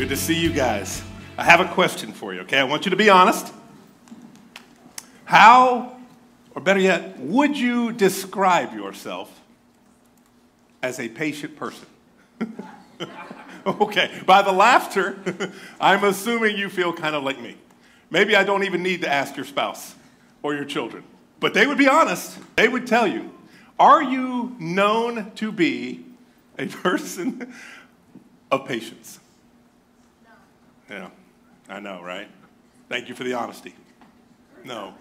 Good to see you guys. I have a question for you, okay? I want you to be honest. How, or better yet, would you describe yourself as a patient person? okay, by the laughter, I'm assuming you feel kind of like me. Maybe I don't even need to ask your spouse or your children, but they would be honest. They would tell you Are you known to be a person of patience? Yeah, I know, right? Thank you for the honesty. No.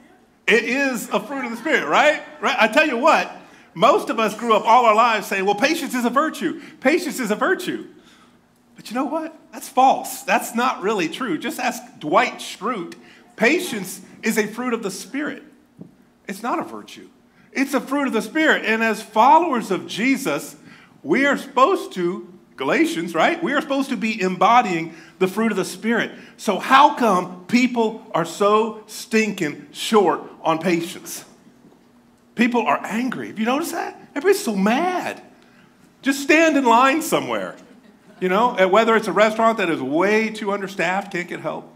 It is a fruit of the Spirit, right? Right? I tell you what, most of us grew up all our lives saying, well, patience is a virtue. Patience is a virtue. But you know what? That's false. That's not really true. Just ask Dwight Schrute. Patience is a fruit of the Spirit, it's not a virtue. It's a fruit of the Spirit. And as followers of Jesus, we are supposed to, Galatians, right? We are supposed to be embodying the fruit of the Spirit. So, how come people are so stinking short on patience? People are angry. Have you noticed that? Everybody's so mad. Just stand in line somewhere. You know, whether it's a restaurant that is way too understaffed, can't get help.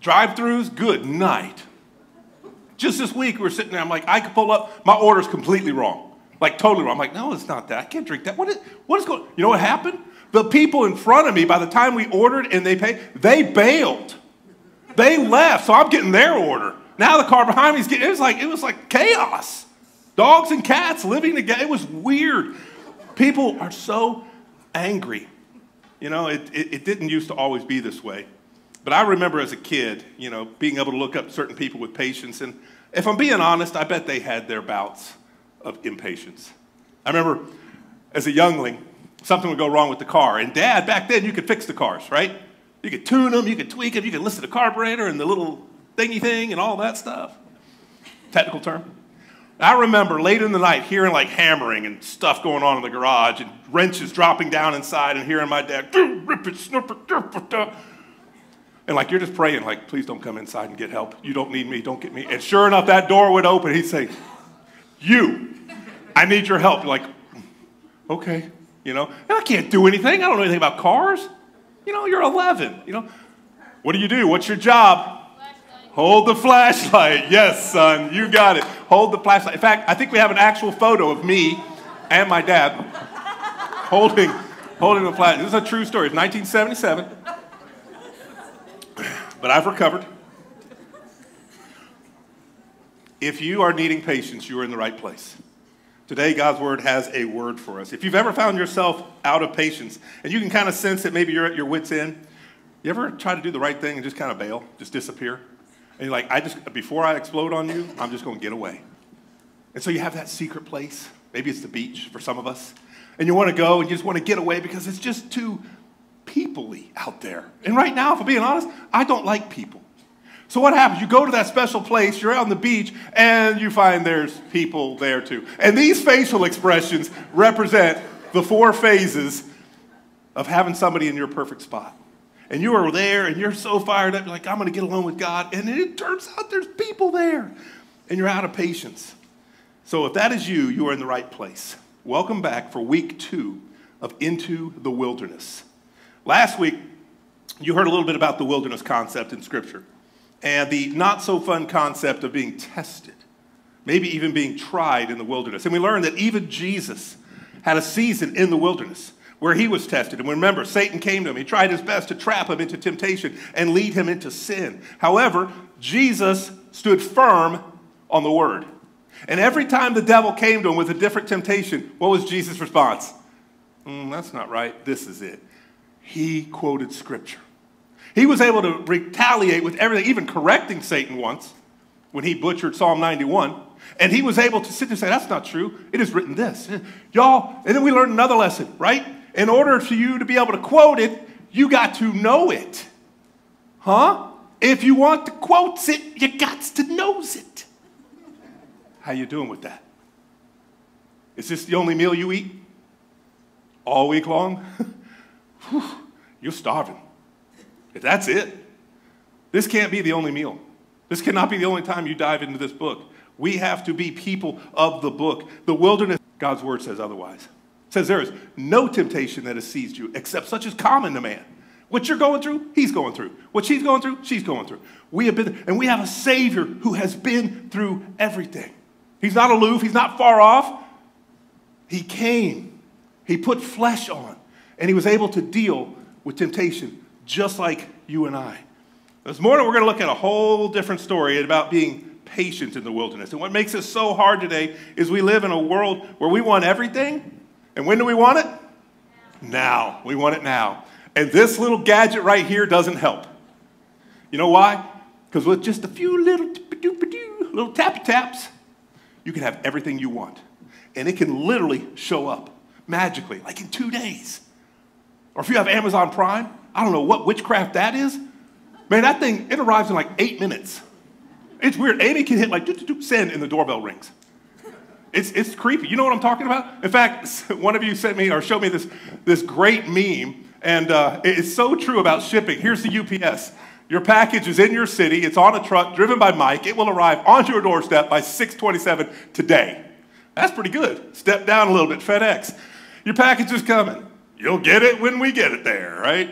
Drive throughs, good night. Just this week, we were sitting there, I'm like, I could pull up, my order's completely wrong. Like, totally wrong. I'm like, no, it's not that. I can't drink that. What is, what is going You know what happened? The people in front of me, by the time we ordered and they paid, they bailed. They left, so I'm getting their order. Now the car behind me is getting, it was like, it was like chaos. Dogs and cats living together. It was weird. People are so angry. You know, it, it, it, didn't used to always be this way. But I remember as a kid, you know, being able to look up certain people with patience. And if I'm being honest, I bet they had their bouts of impatience. I remember as a youngling, something would go wrong with the car. And dad, back then, you could fix the cars, right? You could tune them, you could tweak them, you could listen to the carburetor and the little thingy thing and all that stuff. Technical term. I remember late in the night hearing like hammering and stuff going on in the garage and wrenches dropping down inside and hearing my dad, rip it, snip it, and like you're just praying, like, please don't come inside and get help. You don't need me, don't get me. And sure enough, that door would open. He'd say, You, I need your help. You're like, okay, you know, and I can't do anything. I don't know anything about cars. You know, you're 11. You know, what do you do? What's your job? Hold the flashlight. Yes, son, you got it. Hold the flashlight. In fact, I think we have an actual photo of me and my dad holding, holding the flashlight. This is a true story. It's 1977, but I've recovered. If you are needing patience, you are in the right place. Today, God's word has a word for us. If you've ever found yourself out of patience, and you can kind of sense that maybe you're at your wits' end, you ever try to do the right thing and just kind of bail, just disappear? And you're like, I just, before I explode on you, I'm just going to get away. And so you have that secret place. Maybe it's the beach for some of us. And you want to go and you just want to get away because it's just too peoply out there. And right now, if I'm being honest, I don't like people. So what happens? You go to that special place, you're out on the beach, and you find there's people there too. And these facial expressions represent the four phases of having somebody in your perfect spot and you are there and you're so fired up, you're like, I'm going to get along with God. And it turns out there's people there and you're out of patience. So if that is you, you are in the right place. Welcome back for week two of Into the Wilderness. Last week, you heard a little bit about the wilderness concept in Scripture and the not so fun concept of being tested, maybe even being tried in the wilderness. And we learned that even Jesus had a season in the wilderness where he was tested. And remember, Satan came to him. He tried his best to trap him into temptation and lead him into sin. However, Jesus stood firm on the word. And every time the devil came to him with a different temptation, what was Jesus' response? Mm, that's not right. This is it. He quoted scripture. He was able to retaliate with everything, even correcting Satan once when he butchered Psalm 91. And he was able to sit there and say, That's not true. It is written this. Y'all, and then we learned another lesson, right? in order for you to be able to quote it, you got to know it. Huh? If you want to quote it, you got to knows it. How you doing with that? Is this the only meal you eat? All week long? You're starving. If that's it, this can't be the only meal. This cannot be the only time you dive into this book. We have to be people of the book. The wilderness, God's word says otherwise says there is no temptation that has seized you except such as common to man. What you're going through, he's going through. What she's going through, she's going through. We have been, and we have a Savior who has been through everything. He's not aloof, he's not far off. He came, he put flesh on, and he was able to deal with temptation just like you and I. This morning, we're going to look at a whole different story about being patient in the wilderness. And what makes it so hard today is we live in a world where we want everything. And when do we want it? Now. We want it now. And this little gadget right here doesn't help. You know why? Because with just a few little little tap taps, you can have everything you want. And it can literally show up magically, like in two days. Or if you have Amazon Prime, I don't know what witchcraft that is. Man, that thing, it arrives in like eight minutes. It's weird. Amy can hit like send and the doorbell rings. It's, it's creepy. You know what I'm talking about? In fact, one of you sent me or showed me this, this great meme, and uh, it's so true about shipping. Here's the UPS. Your package is in your city. It's on a truck driven by Mike. It will arrive on your doorstep by 627 today. That's pretty good. Step down a little bit, FedEx. Your package is coming. You'll get it when we get it there, right?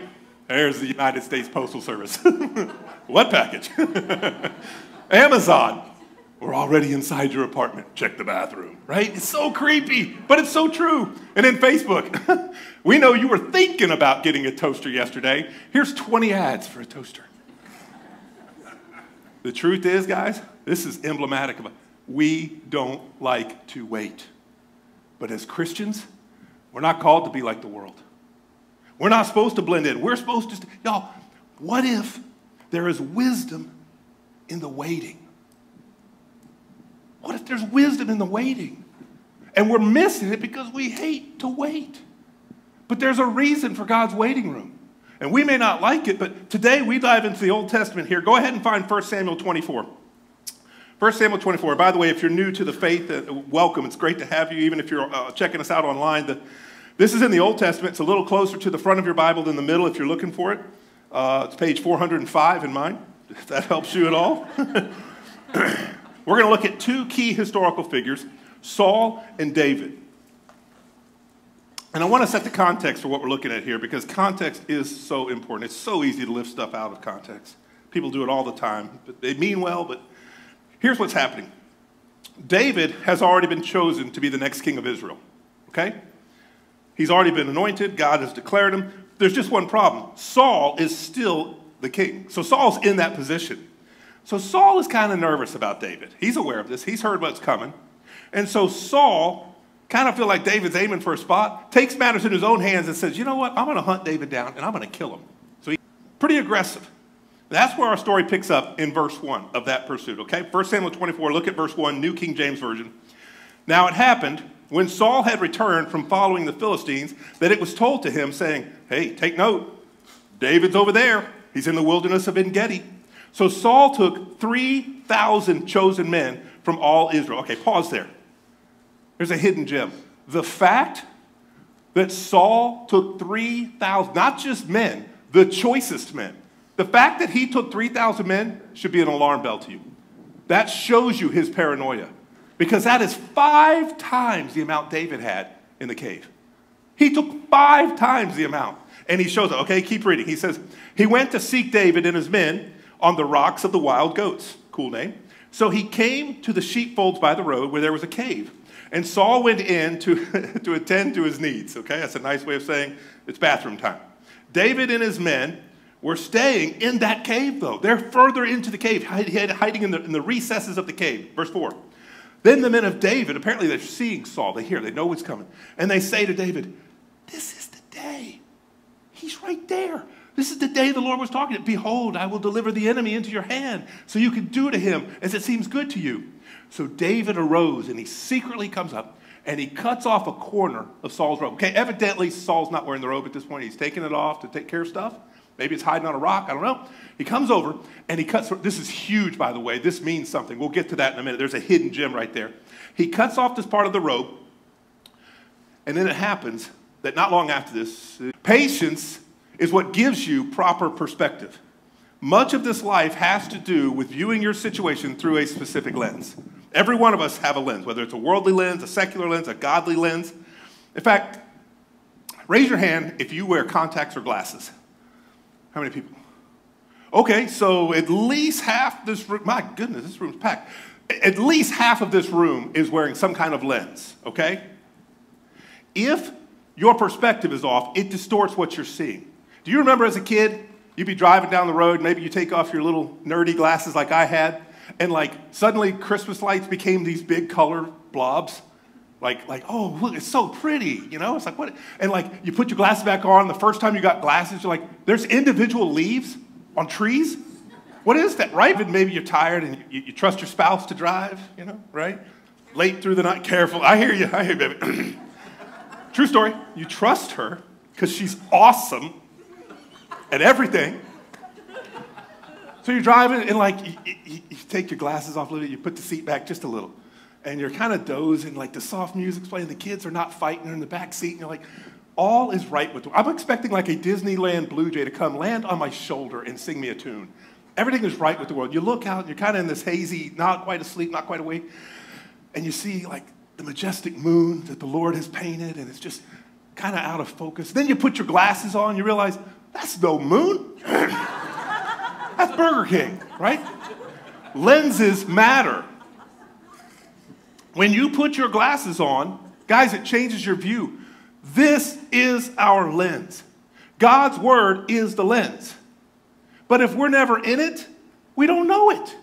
There's the United States Postal Service. what package? Amazon. We're already inside your apartment. Check the bathroom, right? It's so creepy, but it's so true. And then Facebook. we know you were thinking about getting a toaster yesterday. Here's 20 ads for a toaster. the truth is, guys, this is emblematic of it. We don't like to wait. But as Christians, we're not called to be like the world. We're not supposed to blend in. We're supposed to, y'all, what if there is wisdom in the waiting? What if there's wisdom in the waiting? And we're missing it because we hate to wait. But there's a reason for God's waiting room. And we may not like it, but today we dive into the Old Testament here. Go ahead and find 1 Samuel 24. 1 Samuel 24. By the way, if you're new to the faith, uh, welcome. It's great to have you, even if you're uh, checking us out online. The, this is in the Old Testament. It's a little closer to the front of your Bible than the middle if you're looking for it. Uh, it's page 405 in mine, if that helps you at all. We're going to look at two key historical figures Saul and David. And I want to set the context for what we're looking at here because context is so important. It's so easy to lift stuff out of context. People do it all the time. But they mean well, but here's what's happening David has already been chosen to be the next king of Israel. Okay? He's already been anointed, God has declared him. There's just one problem Saul is still the king. So Saul's in that position. So Saul is kind of nervous about David. He's aware of this, he's heard what's coming. And so Saul kind of feel like David's aiming for a spot, takes matters in his own hands and says, you know what, I'm going to hunt David down and I'm going to kill him. So he's pretty aggressive. That's where our story picks up in verse 1 of that pursuit, okay? 1 Samuel 24, look at verse 1, New King James Version. Now it happened when Saul had returned from following the Philistines, that it was told to him, saying, Hey, take note, David's over there. He's in the wilderness of En Gedi. So Saul took 3,000 chosen men from all Israel. Okay, pause there. There's a hidden gem. The fact that Saul took 3,000, not just men, the choicest men, the fact that he took 3,000 men should be an alarm bell to you. That shows you his paranoia because that is five times the amount David had in the cave. He took five times the amount. And he shows it. Okay, keep reading. He says, He went to seek David and his men on the rocks of the wild goats. Cool name. So he came to the sheepfolds by the road where there was a cave. And Saul went in to, to attend to his needs. Okay, that's a nice way of saying it's bathroom time. David and his men were staying in that cave, though. They're further into the cave, hiding in the, in the recesses of the cave. Verse 4. Then the men of David, apparently they're seeing Saul, they hear, they know what's coming. And they say to David, This is the day. He's right there. This is the day the Lord was talking to. Behold, I will deliver the enemy into your hand, so you can do to him as it seems good to you. So David arose and he secretly comes up and he cuts off a corner of Saul's robe. Okay, evidently Saul's not wearing the robe at this point. He's taking it off to take care of stuff. Maybe it's hiding on a rock. I don't know. He comes over and he cuts. This is huge, by the way. This means something. We'll get to that in a minute. There's a hidden gem right there. He cuts off this part of the rope, and then it happens that not long after this, patience is what gives you proper perspective. Much of this life has to do with viewing your situation through a specific lens. Every one of us have a lens, whether it's a worldly lens, a secular lens, a godly lens. In fact, raise your hand if you wear contacts or glasses. How many people? Okay, so at least half this room, my goodness, this room's packed. At least half of this room is wearing some kind of lens, okay? If your perspective is off, it distorts what you're seeing. Do you remember as a kid, you'd be driving down the road, maybe you take off your little nerdy glasses like I had, and like suddenly Christmas lights became these big color blobs? Like, like, oh, look, it's so pretty, you know? It's like, what? And like, you put your glasses back on, the first time you got glasses, you're like, there's individual leaves on trees? What is that, right? And maybe you're tired and you, you, trust your spouse to drive, you know, right? Late through the night, careful. I hear you, I hear you, baby. True story. You trust her because she's awesome at everything. So you're driving and like, you, you, you take your glasses off a little bit, you put the seat back just a little and you're kind of dozing, like the soft music's playing, the kids are not fighting, they're in the back seat, and you're like, all is right with. The world." I'm expecting like a Disneyland Blue Jay to come land on my shoulder and sing me a tune. Everything is right with the world. You look out, and you're kind of in this hazy, not quite asleep, not quite awake, and you see like the majestic moon that the Lord has painted, and it's just kind of out of focus. Then you put your glasses on, you realize that's no moon. that's Burger King, right? Lenses matter. When you put your glasses on, guys, it changes your view. This is our lens. God's word is the lens. But if we're never in it, we don't know it.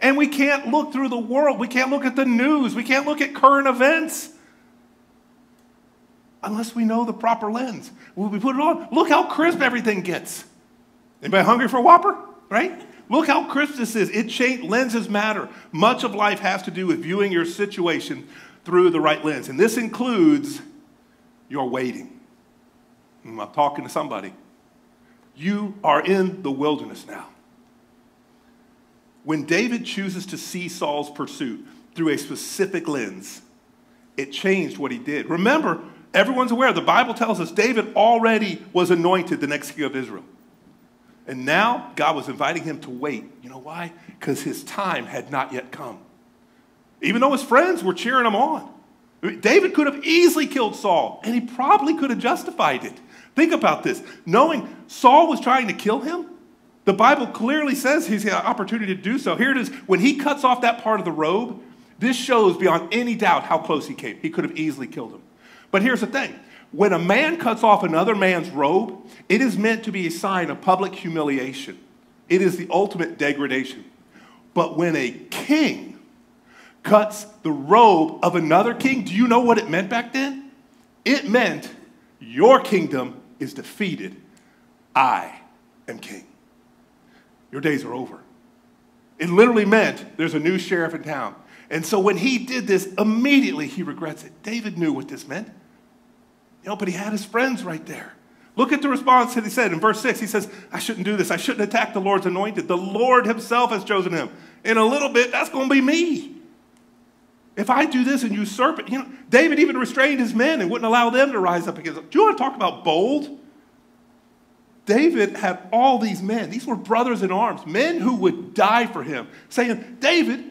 And we can't look through the world. We can't look at the news. We can't look at current events unless we know the proper lens. When we put it on, look how crisp everything gets. Anybody hungry for a Whopper? Right? Look how crisp this is. It changed, lenses matter. Much of life has to do with viewing your situation through the right lens. And this includes your waiting. Hmm, I'm talking to somebody. You are in the wilderness now. When David chooses to see Saul's pursuit through a specific lens, it changed what he did. Remember, everyone's aware, the Bible tells us David already was anointed the next king of Israel. And now God was inviting him to wait. You know why? Because his time had not yet come. Even though his friends were cheering him on. David could have easily killed Saul, and he probably could have justified it. Think about this. Knowing Saul was trying to kill him, the Bible clearly says he's an opportunity to do so. Here it is. When he cuts off that part of the robe, this shows beyond any doubt how close he came. He could have easily killed him. But here's the thing when a man cuts off another man's robe, it is meant to be a sign of public humiliation. It is the ultimate degradation. But when a king cuts the robe of another king, do you know what it meant back then? It meant your kingdom is defeated. I am king. Your days are over. It literally meant there's a new sheriff in town. And so when he did this, immediately he regrets it. David knew what this meant. You know, but he had his friends right there. Look at the response that he said in verse 6. He says, I shouldn't do this. I shouldn't attack the Lord's anointed. The Lord himself has chosen him. In a little bit, that's going to be me. If I do this and usurp it, you know, David even restrained his men and wouldn't allow them to rise up against him. Do you want to talk about bold? David had all these men. These were brothers in arms, men who would die for him, saying, David,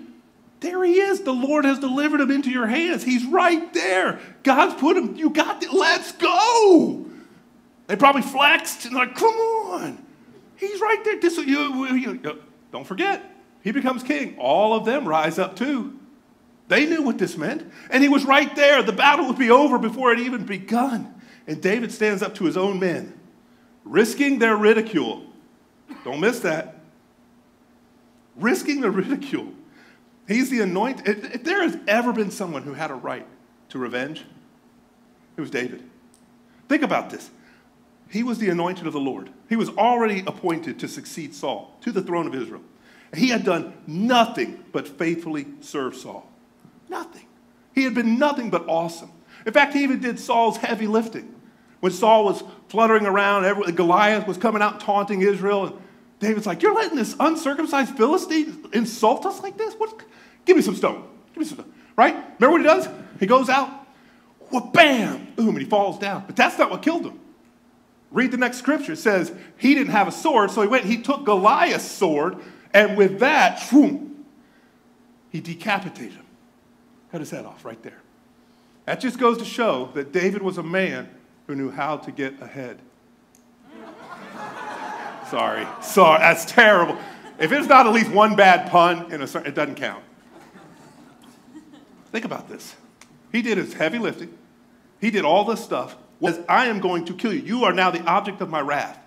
there he is. The Lord has delivered him into your hands. He's right there. God's put him, you got it. Let's go. They probably flexed and like, come on. He's right there. This, you, you, don't forget, he becomes king. All of them rise up too. They knew what this meant. And he was right there. The battle would be over before it even begun. And David stands up to his own men, risking their ridicule. Don't miss that. Risking the ridicule. He's the anointed. If, if there has ever been someone who had a right to revenge, it was David. Think about this. He was the anointed of the Lord. He was already appointed to succeed Saul to the throne of Israel. He had done nothing but faithfully serve Saul. Nothing. He had been nothing but awesome. In fact, he even did Saul's heavy lifting. When Saul was fluttering around, Goliath was coming out taunting Israel, and David's like, You're letting this uncircumcised Philistine insult us like this? What, Give me some stone. Give me some stone. Right? Remember what he does? He goes out, well, bam, boom, and he falls down. But that's not what killed him. Read the next scripture. It says he didn't have a sword, so he went, he took Goliath's sword, and with that, boom, he decapitated him. Cut his head off right there. That just goes to show that David was a man who knew how to get ahead. Sorry. Sorry. That's terrible. If it's not at least one bad pun, in a, it doesn't count. Think about this. He did his heavy lifting. He did all this stuff. Was I am going to kill you. You are now the object of my wrath.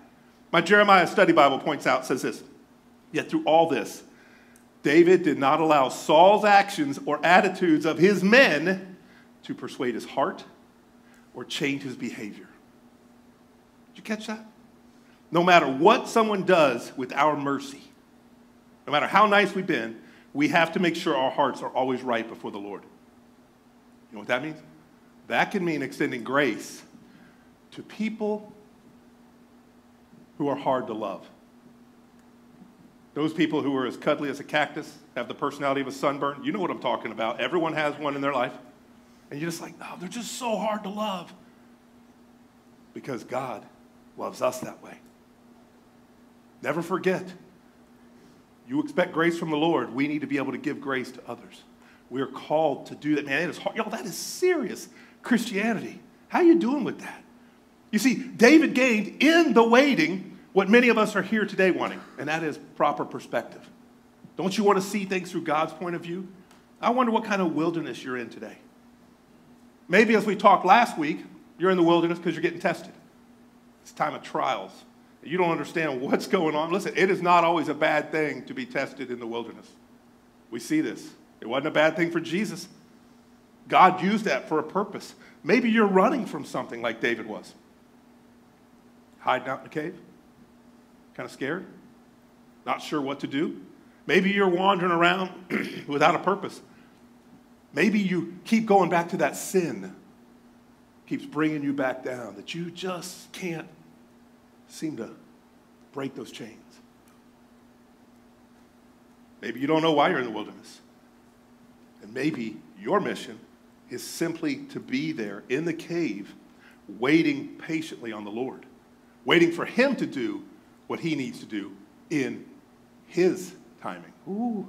My Jeremiah study Bible points out, says this. Yet through all this, David did not allow Saul's actions or attitudes of his men to persuade his heart or change his behavior. Did you catch that? No matter what someone does with our mercy, no matter how nice we've been, we have to make sure our hearts are always right before the Lord. You know what that means? That can mean extending grace to people who are hard to love. Those people who are as cuddly as a cactus, have the personality of a sunburn. You know what I'm talking about. Everyone has one in their life. And you're just like, no, they're just so hard to love. Because God loves us that way. Never forget, you expect grace from the Lord. We need to be able to give grace to others. We are called to do that. Man, it is hard. Y'all, that is serious Christianity. How are you doing with that? You see, David gained in the waiting what many of us are here today wanting, and that is proper perspective. Don't you want to see things through God's point of view? I wonder what kind of wilderness you're in today. Maybe as we talked last week, you're in the wilderness because you're getting tested. It's time of trials. You don't understand what's going on. Listen, it is not always a bad thing to be tested in the wilderness. We see this. It wasn't a bad thing for Jesus. God used that for a purpose. Maybe you're running from something like David was. Hiding out in a cave, kind of scared, not sure what to do. Maybe you're wandering around without a purpose. Maybe you keep going back to that sin, keeps bringing you back down, that you just can't seem to break those chains. Maybe you don't know why you're in the wilderness. And maybe your mission is simply to be there in the cave, waiting patiently on the Lord, waiting for Him to do what He needs to do in His timing. Ooh,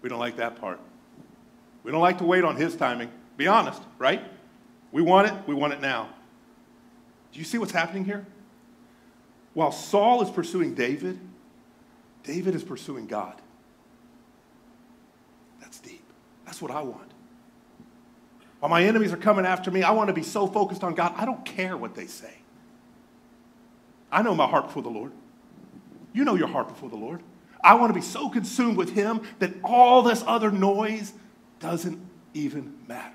we don't like that part. We don't like to wait on His timing. Be honest, right? We want it, we want it now. Do you see what's happening here? While Saul is pursuing David, David is pursuing God. That's deep. That's what I want. While my enemies are coming after me, I want to be so focused on God, I don't care what they say. I know my heart before the Lord. You know your heart before the Lord. I want to be so consumed with Him that all this other noise doesn't even matter.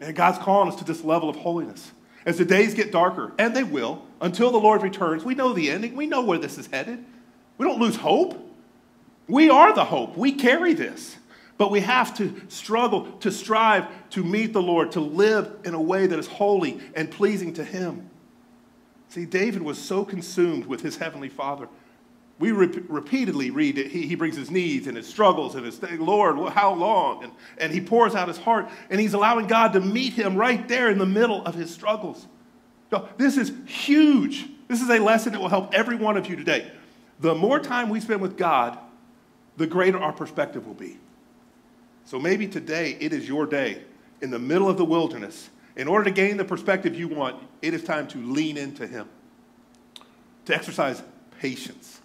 And God's calling us to this level of holiness. As the days get darker, and they will, until the Lord returns, we know the ending. We know where this is headed. We don't lose hope. We are the hope. We carry this. But we have to struggle, to strive to meet the Lord, to live in a way that is holy and pleasing to Him. See, David was so consumed with his heavenly Father. We re- repeatedly read that he, he brings his needs and his struggles and his, Lord, how long? And, and he pours out his heart, and he's allowing God to meet him right there in the middle of his struggles. This is huge. This is a lesson that will help every one of you today. The more time we spend with God, the greater our perspective will be. So maybe today it is your day in the middle of the wilderness. In order to gain the perspective you want, it is time to lean into Him, to exercise patience.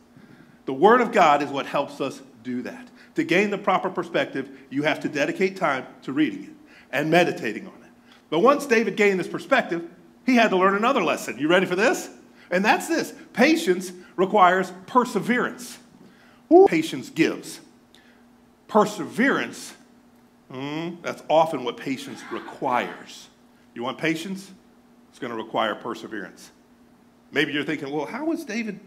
The Word of God is what helps us do that. To gain the proper perspective, you have to dedicate time to reading it and meditating on it. But once David gained this perspective, he had to learn another lesson. You ready for this? And that's this patience requires perseverance. Ooh, patience gives. Perseverance, mm, that's often what patience requires. You want patience? It's going to require perseverance. Maybe you're thinking, well, how was David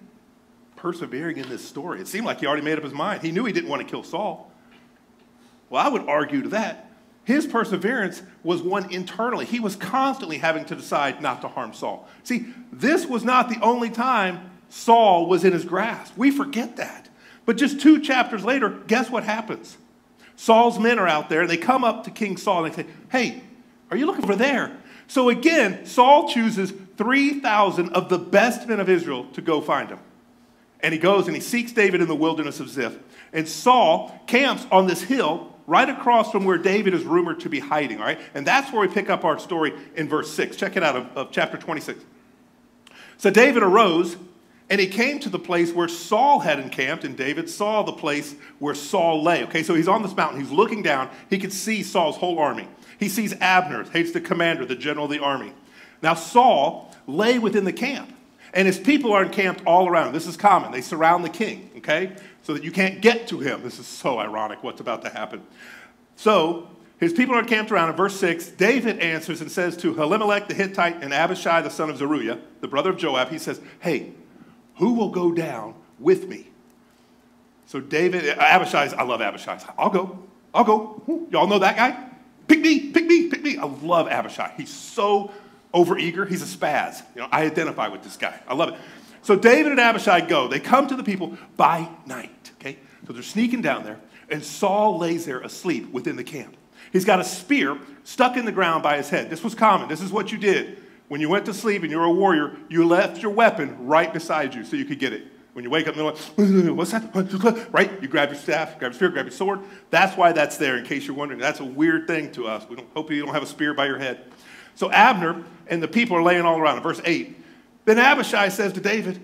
persevering in this story? It seemed like he already made up his mind. He knew he didn't want to kill Saul. Well, I would argue to that his perseverance was one internally. He was constantly having to decide not to harm Saul. See, this was not the only time Saul was in his grasp. We forget that. But just two chapters later, guess what happens? Saul's men are out there, and they come up to King Saul and they say, Hey, are you looking for there? So again, Saul chooses 3,000 of the best men of Israel to go find him. And he goes and he seeks David in the wilderness of Ziph. And Saul camps on this hill right across from where David is rumored to be hiding, all right? And that's where we pick up our story in verse 6. Check it out of, of chapter 26. So David arose And he came to the place where Saul had encamped, and David saw the place where Saul lay. Okay, so he's on this mountain. He's looking down. He can see Saul's whole army. He sees Abner, hates the commander, the general of the army. Now, Saul lay within the camp, and his people are encamped all around. This is common. They surround the king, okay, so that you can't get to him. This is so ironic what's about to happen. So, his people are encamped around. In verse 6, David answers and says to Ahimelech the Hittite and Abishai the son of Zeruiah, the brother of Joab, he says, Hey, who will go down with me? So David, Abishai, I love Abishai. I'll go. I'll go. Hmm, y'all know that guy? Pick me, pick me, pick me. I love Abishai. He's so overeager. He's a spaz. You know, I identify with this guy. I love it. So David and Abishai go. They come to the people by night. Okay? So they're sneaking down there, and Saul lays there asleep within the camp. He's got a spear stuck in the ground by his head. This was common. This is what you did. When you went to sleep and you were a warrior, you left your weapon right beside you so you could get it. When you wake up in the what's that? Right? You grab your staff, grab your spear, grab your sword. That's why that's there, in case you're wondering. That's a weird thing to us. We don't, hope you don't have a spear by your head. So Abner and the people are laying all around. Verse 8. Then Abishai says to David,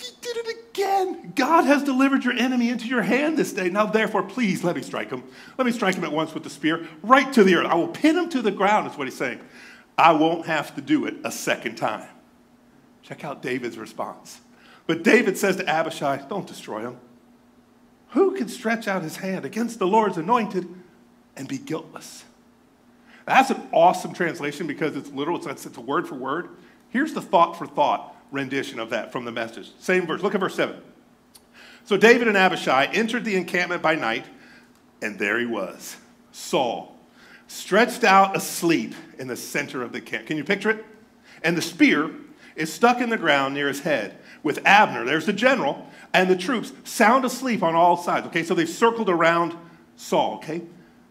You did it again. God has delivered your enemy into your hand this day. Now, therefore, please let me strike him. Let me strike him at once with the spear, right to the earth. I will pin him to the ground, is what he's saying. I won't have to do it a second time. Check out David's response. But David says to Abishai, Don't destroy him. Who can stretch out his hand against the Lord's anointed and be guiltless? That's an awesome translation because it's literal, it's, it's a word for word. Here's the thought for thought rendition of that from the message. Same verse. Look at verse 7. So David and Abishai entered the encampment by night, and there he was, Saul, stretched out asleep in the center of the camp. Can you picture it? And the spear is stuck in the ground near his head with Abner, there's the general, and the troops sound asleep on all sides. Okay, so they've circled around Saul, okay?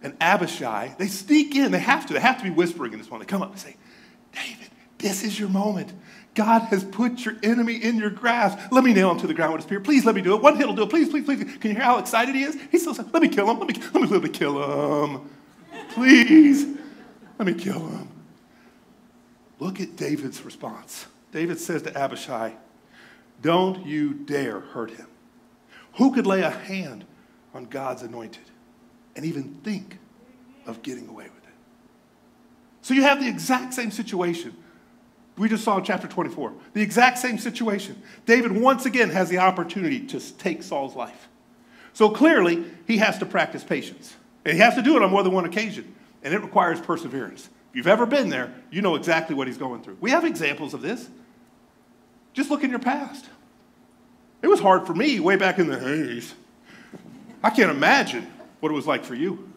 And Abishai, they sneak in. They have to. They have to be whispering in this one. They come up and say, David, this is your moment. God has put your enemy in your grasp. Let me nail him to the ground with a spear. Please let me do it. One hit will do it. Please, please, please. Can you hear how excited he is? He's so excited. Let me kill him. Let me, let me, let me kill him. Please, let me kill him. Look at David's response. David says to Abishai, Don't you dare hurt him. Who could lay a hand on God's anointed and even think of getting away with it? So you have the exact same situation we just saw in chapter 24. The exact same situation. David once again has the opportunity to take Saul's life. So clearly, he has to practice patience. And he has to do it on more than one occasion. And it requires perseverance. If you've ever been there, you know exactly what he's going through. We have examples of this. Just look in your past. It was hard for me way back in the 80s. I can't imagine what it was like for you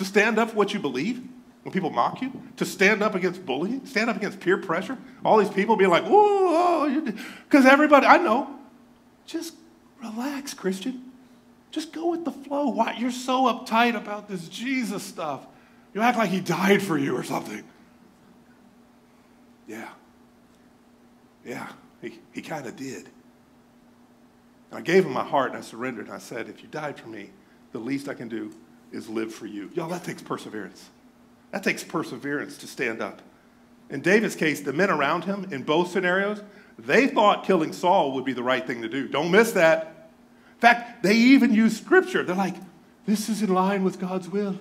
to stand up for what you believe when people mock you, to stand up against bullying, stand up against peer pressure. All these people being like, whoa, oh, because everybody, I know, just relax, Christian. Just go with the flow. Why you're so uptight about this Jesus stuff? You act like he died for you or something. Yeah. Yeah, he, he kind of did. I gave him my heart and I surrendered and I said, if you died for me, the least I can do is live for you. Y'all, that takes perseverance. That takes perseverance to stand up. In David's case, the men around him in both scenarios, they thought killing Saul would be the right thing to do. Don't miss that. In fact, they even use scripture. They're like, this is in line with God's will.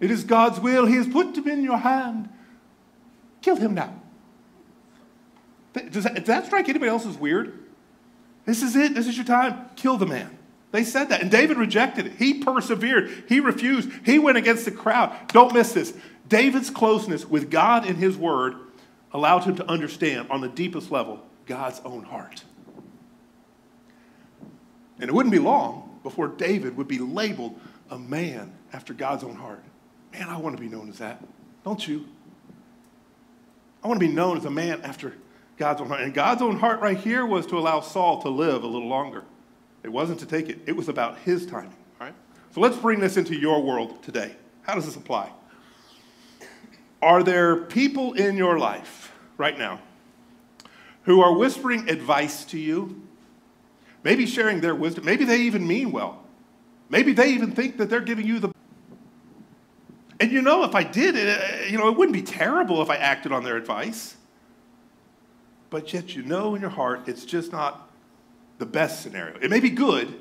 It is God's will. He has put him in your hand. Kill him now. Does that, does that strike anybody else as weird? This is it. This is your time. Kill the man. They said that. And David rejected it. He persevered. He refused. He went against the crowd. Don't miss this. David's closeness with God and his word allowed him to understand on the deepest level God's own heart. And it wouldn't be long before David would be labeled a man after God's own heart. Man, I want to be known as that. Don't you? I want to be known as a man after God's own heart. And God's own heart right here was to allow Saul to live a little longer. It wasn't to take it, it was about his timing. All right? So let's bring this into your world today. How does this apply? Are there people in your life right now who are whispering advice to you? Maybe sharing their wisdom. Maybe they even mean well. Maybe they even think that they're giving you the. And you know, if I did it, uh, you know, it wouldn't be terrible if I acted on their advice. but yet you know in your heart it's just not the best scenario. It may be good,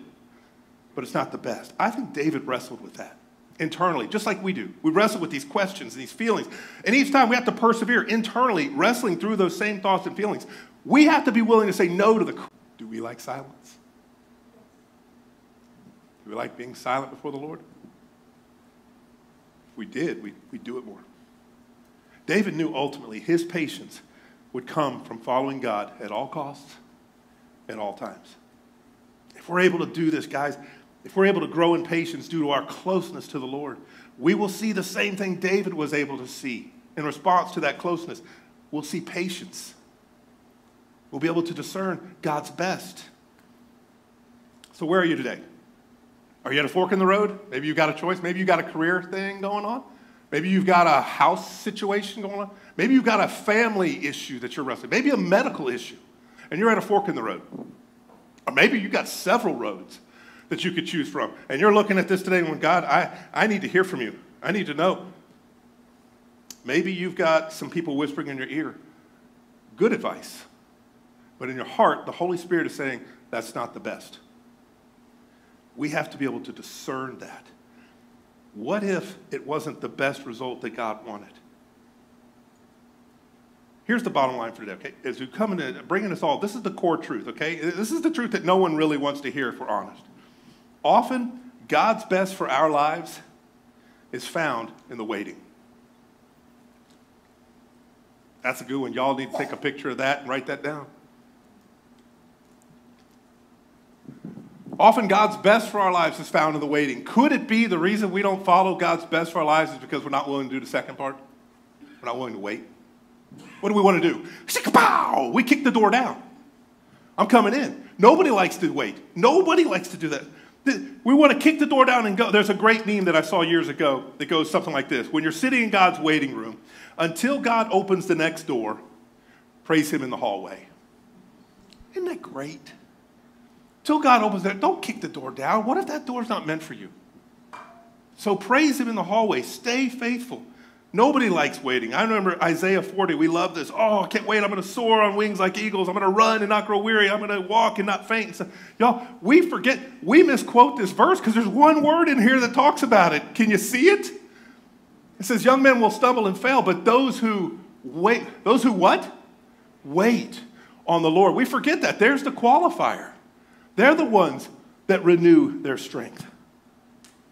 but it's not the best. I think David wrestled with that internally, just like we do. We wrestle with these questions and these feelings. And each time we have to persevere internally, wrestling through those same thoughts and feelings. We have to be willing to say no to the. Do we like silence? Do we like being silent before the Lord? If we did, we, we'd do it more. David knew ultimately his patience would come from following God at all costs, at all times. If we're able to do this, guys, if we're able to grow in patience due to our closeness to the Lord, we will see the same thing David was able to see in response to that closeness. We'll see patience. We'll be able to discern God's best. So, where are you today? Are you at a fork in the road? Maybe you've got a choice. Maybe you've got a career thing going on. Maybe you've got a house situation going on. Maybe you've got a family issue that you're wrestling. Maybe a medical issue, and you're at a fork in the road. Or maybe you've got several roads that you could choose from. And you're looking at this today and going, God, I, I need to hear from you. I need to know. Maybe you've got some people whispering in your ear good advice. But in your heart, the Holy Spirit is saying, that's not the best. We have to be able to discern that. What if it wasn't the best result that God wanted? Here's the bottom line for today, okay? As we come into bringing us all, this is the core truth, okay? This is the truth that no one really wants to hear if we're honest. Often, God's best for our lives is found in the waiting. That's a good one. Y'all need to take a picture of that and write that down. Often, God's best for our lives is found in the waiting. Could it be the reason we don't follow God's best for our lives is because we're not willing to do the second part? We're not willing to wait. What do we want to do? Pow! We kick the door down. I'm coming in. Nobody likes to wait. Nobody likes to do that. We want to kick the door down and go. There's a great meme that I saw years ago that goes something like this When you're sitting in God's waiting room, until God opens the next door, praise Him in the hallway. Isn't that great? Till God opens that, don't kick the door down. What if that door's not meant for you? So praise Him in the hallway. Stay faithful. Nobody likes waiting. I remember Isaiah 40. We love this. Oh, I can't wait. I'm going to soar on wings like eagles. I'm going to run and not grow weary. I'm going to walk and not faint. So, y'all, we forget, we misquote this verse because there's one word in here that talks about it. Can you see it? It says, Young men will stumble and fail, but those who wait, those who what? Wait on the Lord. We forget that. There's the qualifier. They're the ones that renew their strength.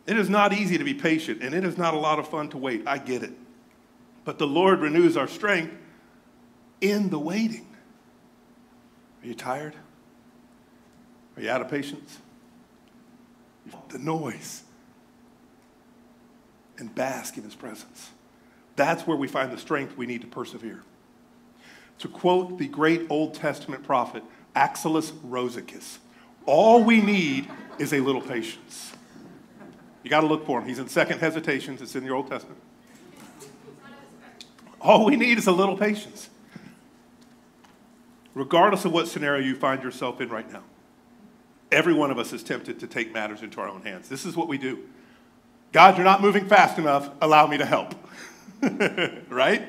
It is not easy to be patient, and it is not a lot of fun to wait. I get it. But the Lord renews our strength in the waiting. Are you tired? Are you out of patience? The noise. And bask in his presence. That's where we find the strength we need to persevere. To quote the great Old Testament prophet, Axylus Rosicus, all we need is a little patience. You got to look for him. He's in Second Hesitations. It's in the Old Testament. All we need is a little patience. Regardless of what scenario you find yourself in right now, every one of us is tempted to take matters into our own hands. This is what we do. God, you're not moving fast enough. Allow me to help. right?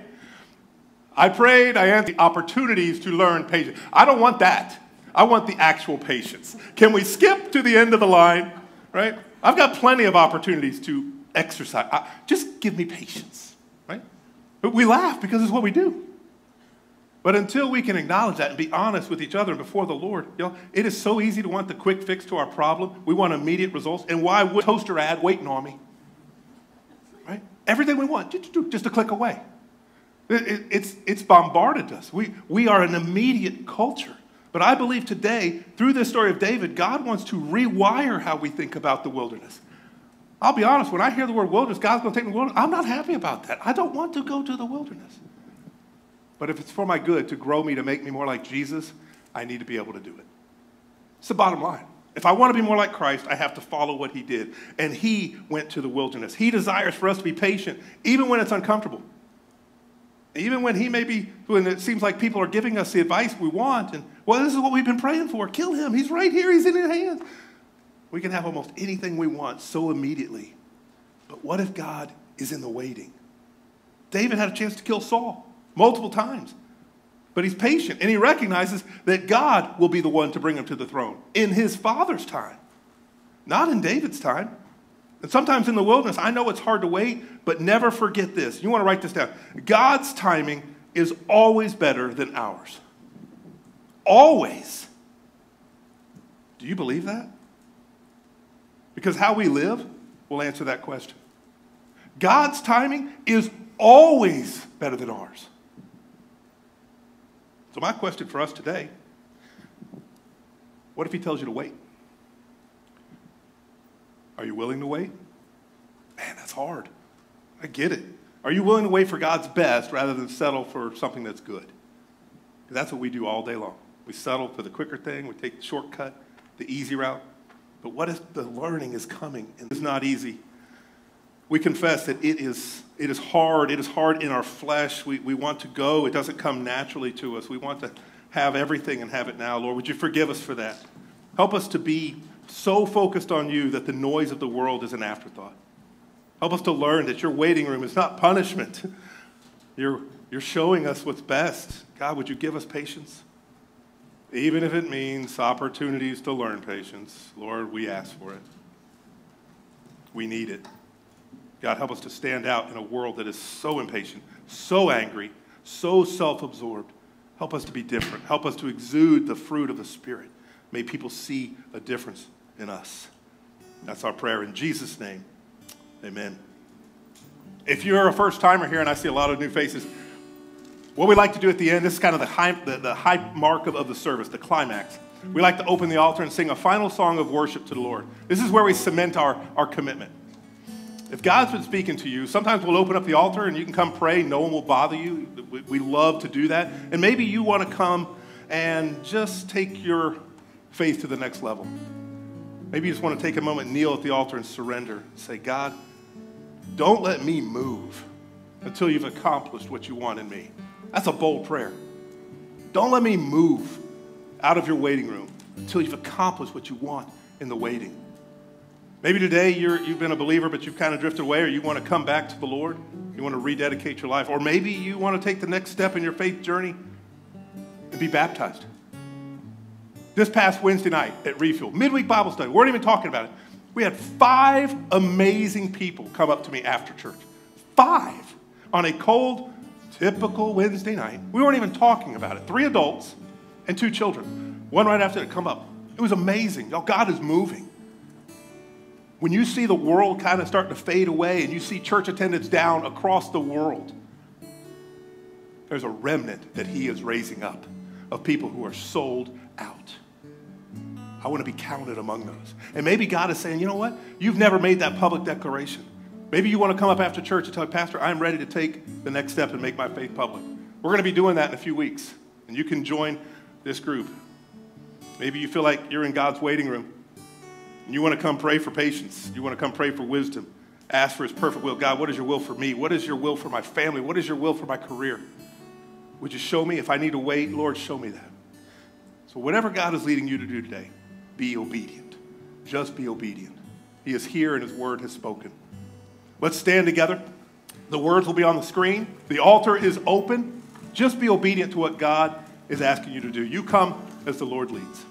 I prayed, I had the opportunities to learn patience. I don't want that. I want the actual patience. Can we skip to the end of the line? Right? I've got plenty of opportunities to exercise. I, just give me patience. But we laugh because it's what we do. But until we can acknowledge that and be honest with each other and before the Lord, you know, it is so easy to want the quick fix to our problem. We want immediate results. And why would toaster ad waiting on me? Right? Everything we want, just a click away. It, it, it's, it's bombarded us. We, we are an immediate culture. But I believe today, through this story of David, God wants to rewire how we think about the wilderness. I'll be honest, when I hear the word wilderness, God's going to take me to the wilderness, I'm not happy about that. I don't want to go to the wilderness. But if it's for my good, to grow me, to make me more like Jesus, I need to be able to do it. It's the bottom line. If I want to be more like Christ, I have to follow what he did. And he went to the wilderness. He desires for us to be patient, even when it's uncomfortable. Even when he may be, when it seems like people are giving us the advice we want, and well, this is what we've been praying for. Kill him. He's right here. He's in his hands. We can have almost anything we want so immediately. But what if God is in the waiting? David had a chance to kill Saul multiple times. but he's patient and he recognizes that God will be the one to bring him to the throne in his father's time, not in David's time. And sometimes in the wilderness, I know it's hard to wait, but never forget this. You want to write this down. God's timing is always better than ours. Always. Do you believe that? Because how we live will answer that question. God's timing is always better than ours. So, my question for us today what if He tells you to wait? Are you willing to wait? Man, that's hard. I get it. Are you willing to wait for God's best rather than settle for something that's good? That's what we do all day long. We settle for the quicker thing, we take the shortcut, the easy route. But what if the learning is coming and it's not easy? We confess that it is, it is hard. It is hard in our flesh. We, we want to go. It doesn't come naturally to us. We want to have everything and have it now. Lord, would you forgive us for that? Help us to be so focused on you that the noise of the world is an afterthought. Help us to learn that your waiting room is not punishment. You're, you're showing us what's best. God, would you give us patience? Even if it means opportunities to learn patience, Lord, we ask for it. We need it. God, help us to stand out in a world that is so impatient, so angry, so self absorbed. Help us to be different. Help us to exude the fruit of the Spirit. May people see a difference in us. That's our prayer in Jesus' name. Amen. If you're a first timer here and I see a lot of new faces, what we like to do at the end, this is kind of the high, the, the high mark of, of the service, the climax. We like to open the altar and sing a final song of worship to the Lord. This is where we cement our, our commitment. If God's been speaking to you, sometimes we'll open up the altar and you can come pray. No one will bother you. We, we love to do that. And maybe you want to come and just take your faith to the next level. Maybe you just want to take a moment, kneel at the altar, and surrender. Say, God, don't let me move until you've accomplished what you want in me. That's a bold prayer. Don't let me move out of your waiting room until you've accomplished what you want in the waiting. Maybe today you have been a believer, but you've kind of drifted away, or you want to come back to the Lord. You want to rededicate your life. Or maybe you want to take the next step in your faith journey and be baptized. This past Wednesday night at Refuel, midweek Bible study, we weren't even talking about it. We had five amazing people come up to me after church. Five on a cold, typical Wednesday night. We weren't even talking about it. Three adults and two children. One right after it come up. It was amazing. Y'all, God is moving. When you see the world kind of starting to fade away and you see church attendance down across the world, there's a remnant that He is raising up of people who are sold out. I want to be counted among those. And maybe God is saying, you know what? You've never made that public declaration. Maybe you want to come up after church and tell Pastor, I'm ready to take the next step and make my faith public. We're going to be doing that in a few weeks, and you can join this group. Maybe you feel like you're in God's waiting room, and you want to come pray for patience. You want to come pray for wisdom. Ask for His perfect will. God, what is your will for me? What is your will for my family? What is your will for my career? Would you show me? If I need to wait, Lord, show me that. So, whatever God is leading you to do today, be obedient. Just be obedient. He is here and His word has spoken. Let's stand together. The words will be on the screen. The altar is open. Just be obedient to what God is asking you to do. You come as the Lord leads.